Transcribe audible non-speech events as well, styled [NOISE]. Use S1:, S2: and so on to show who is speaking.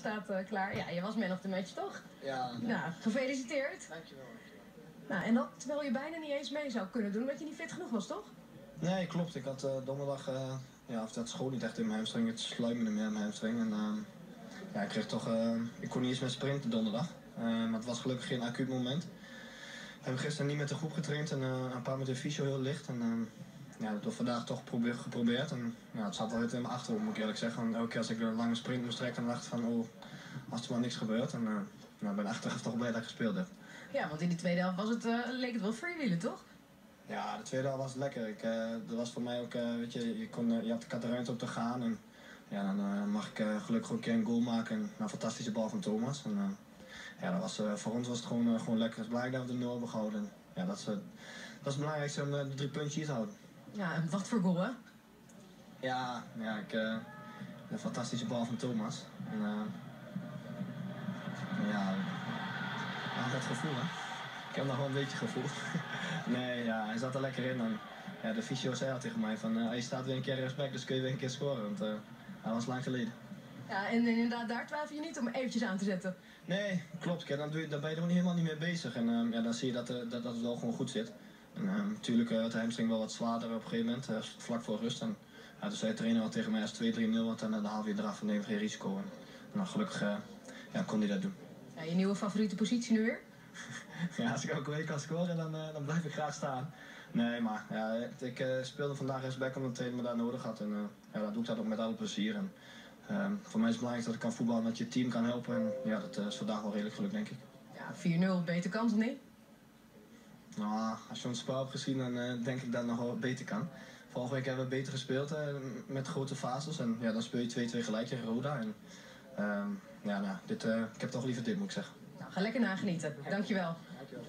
S1: staat eh, klaar. Ja, je was man of the match, toch?
S2: Ja,
S1: Nou, gefeliciteerd.
S2: dankjewel.
S1: Nou, en dat terwijl je bijna niet eens mee zou kunnen doen, omdat je niet fit genoeg was, toch?
S3: Nee, klopt. Ik had eh, donderdag, eh, ja, of dat school niet echt in mijn hamstring, het sluimende meer in mijn hamstring. En ehm, ja, ik kreeg toch, eh, ik kon niet eens meer sprinten donderdag. Eh, maar het was gelukkig geen acuut moment. We hebben gisteren niet met de groep getraind en een paar met de fysio heel licht. En ehm, ja, dat vandaag toch probeer, geprobeerd. En ja, het zat wel in mijn achterhoofd, moet ik eerlijk zeggen. Want elke keer als ik een lange sprint moest trekken, dan dacht ik van, oh, als er maar niks gebeurt. En uh, nou, ik ben achteraf toch blij dat ik gespeeld heb.
S1: Ja, want in die tweede helft was het, eh, leek het wel freewheelen, toch?
S3: Ja, de tweede helft was lekker. Ik, eh, dat was voor mij ook, eh, weet je, je, kon, eh, je had, ik had de ruimte om te gaan. En ja, dan eh, mag ik eh, gelukkig ook een keer een goal maken. En een fantastische bal van Thomas. En, eh, ja, dat was, eh, voor ons was het gewoon, eh, gewoon lekker. Het is belangrijk dat we de nul hebben gehouden. En, ja, dat is, eh, dat is het belangrijkste om eh, de drie puntjes hier te houden.
S1: Ja, en wat voor goal, hè?
S3: Ja, ja ik, eh, een fantastische bal van Thomas. En, eh, ja, dat gevoel hè. Ik heb nog wel een beetje gevoel. [LAUGHS] nee, ja, hij zat er lekker in. En, ja, de fysio zei al tegen mij van, eh, je staat weer een keer respect, dus kun je weer een keer scoren. Want uh, hij was lang geleden.
S1: Ja, en inderdaad, daar twijfel je niet om eventjes aan te zetten.
S3: Nee, klopt. Kijk, dan, doe je, dan ben je er helemaal niet mee bezig. En uh, ja, dan zie je dat, uh, dat, dat het wel gewoon goed zit. En natuurlijk uh, het hamstring wel wat zwaarder op een gegeven moment, vlak voor rust. En, ja, dus zei de trainer al tegen mij als 2-3-0, want dan, dan haal je eraf en neem geen risico. En, nou, gelukkig ja, kon hij dat doen.
S1: Ja, je nieuwe favoriete positie nu weer? [LAUGHS]
S3: ja, als ik elke week kan scoren, dan, uh, dan blijf ik graag staan. Nee, maar ja, ik uh, speelde vandaag rechtsback omdat de trainer me daar nodig had. En uh, ja, dat doe ik dat ook met alle plezier. En, ehm, voor mij is het belangrijk dat ik kan voetballen, dat je team kan helpen. En ja, dat is vandaag wel redelijk geluk, denk ik.
S1: Ja, 4-0, beter kans of niet?
S3: Nou, als je ons spel hebt gezien, dan denk ik dat het nog wel beter kan. Vorige week hebben we beter gespeeld met grote fases. En ja, dan speel je 2-2 gelijk tegen Roda. En, ehm, ja, nou, dit, ik heb toch liever dit, moet ik zeggen.
S1: Nou, ga lekker nagenieten. Dankjewel.
S3: Dankjewel.